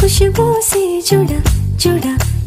खुशबू से जुड़ा जुड़ा।